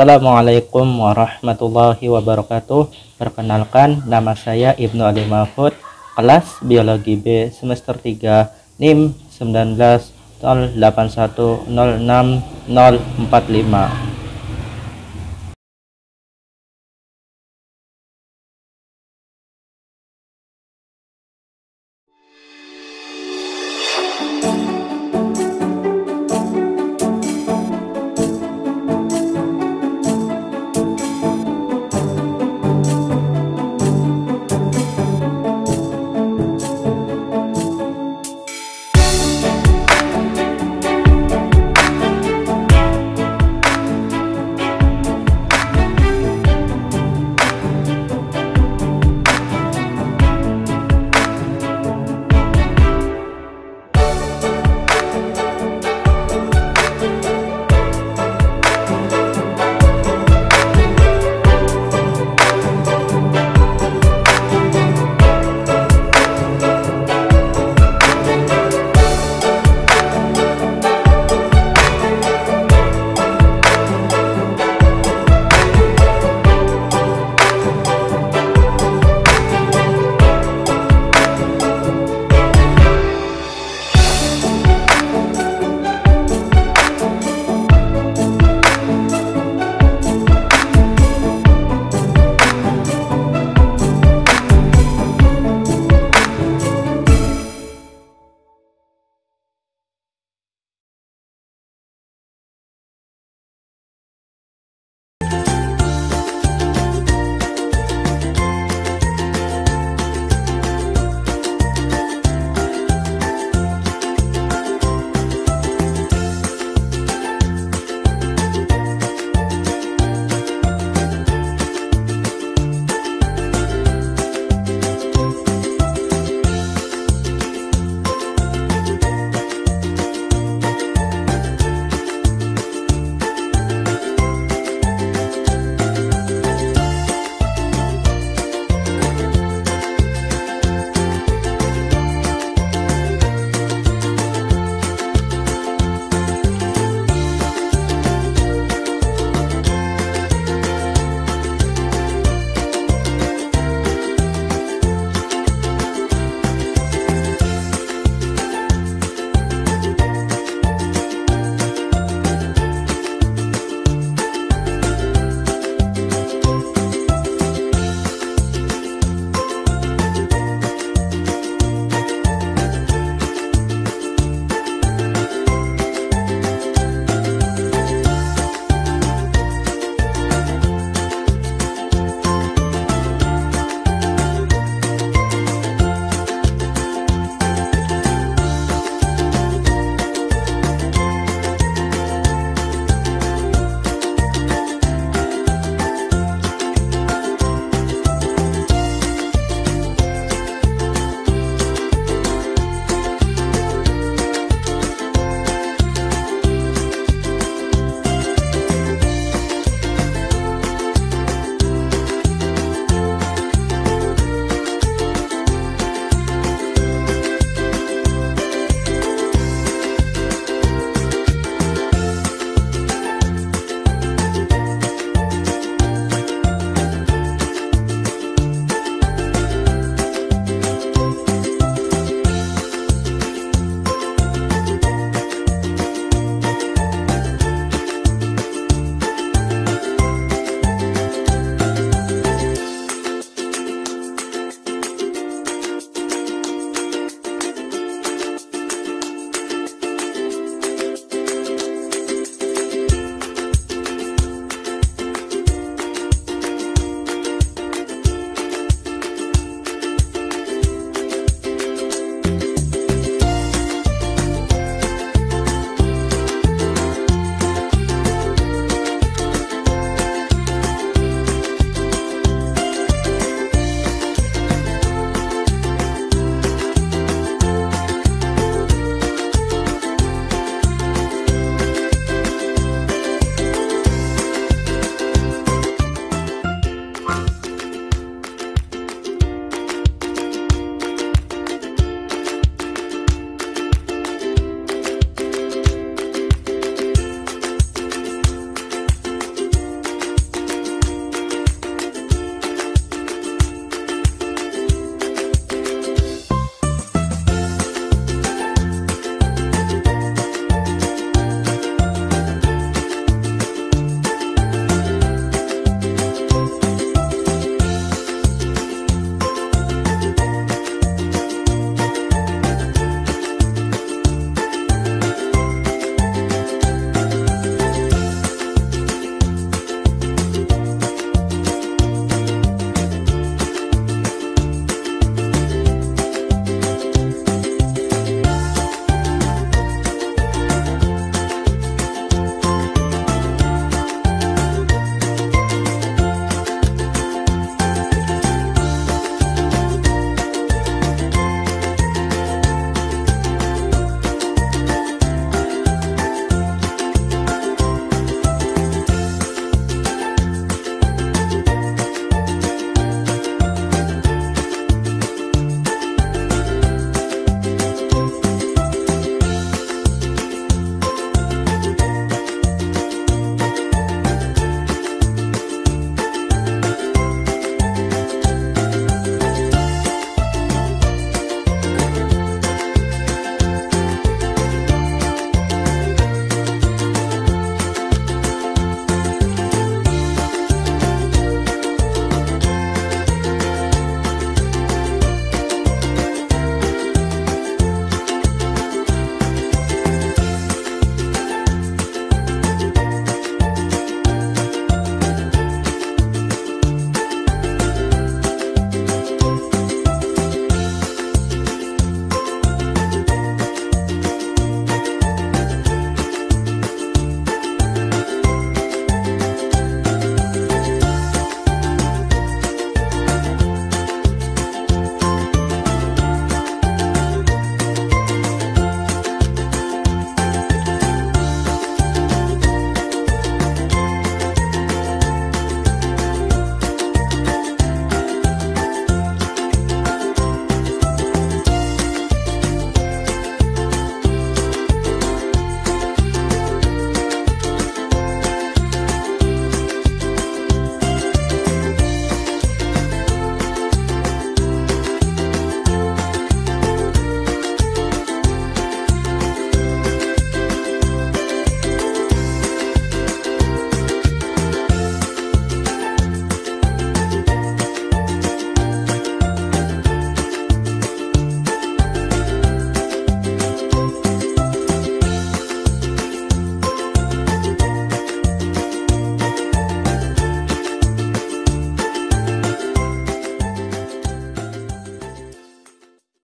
Assalamualaikum warahmatullahi wabarakatuh. Perkenalkan nama saya Ibnu Ali Mahfud Kelas Biologi B semester 3 NIM 19 081 06045